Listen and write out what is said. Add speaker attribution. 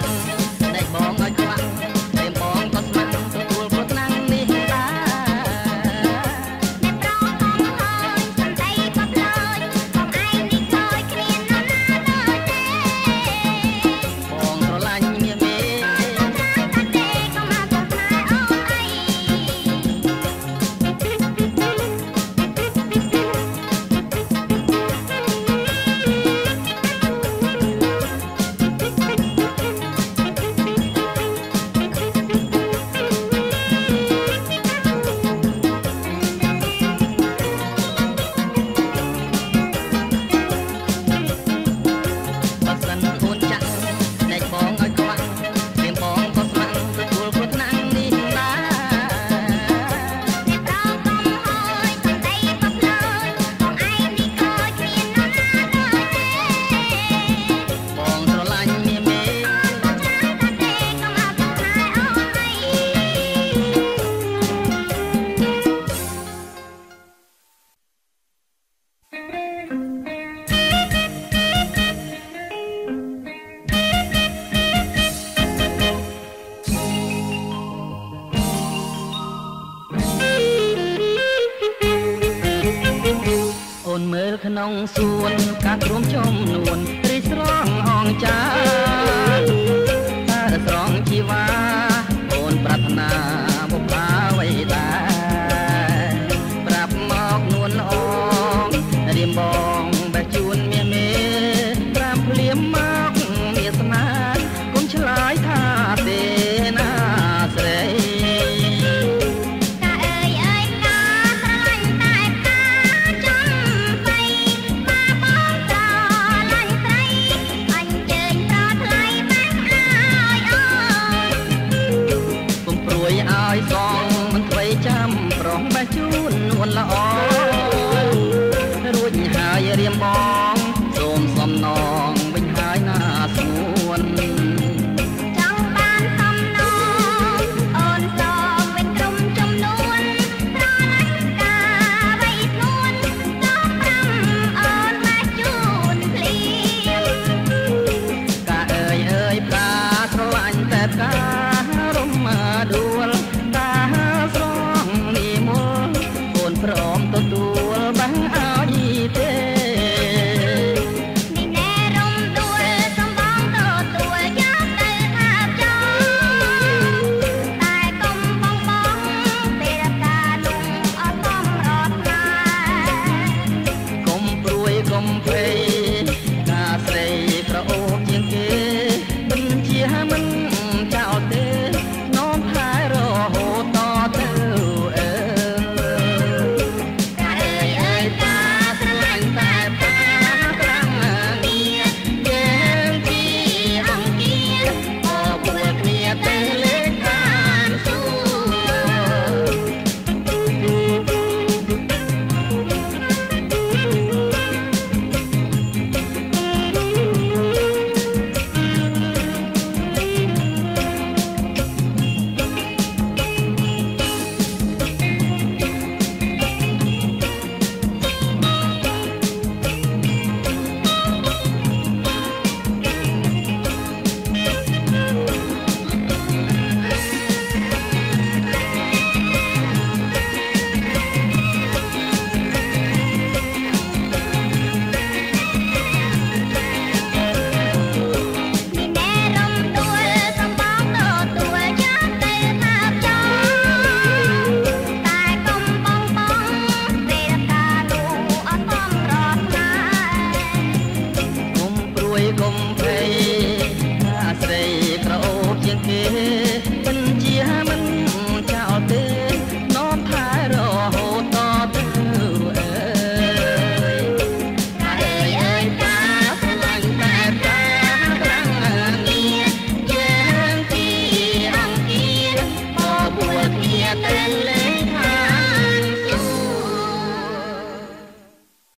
Speaker 1: Yes. សួនការទ្រាំ ត្រៀមបងសូមសំណងវិញហើយណាស្មួន
Speaker 2: ចង់បានសំណងអូនសូមវិញក្រុមចំនួនស្រឡាញ់តាវៃនួនសូមប្រាំអូនមកជូនភ្លាម
Speaker 1: កាអើយអើយប្រាថ្លាញ់តែកា Yeah.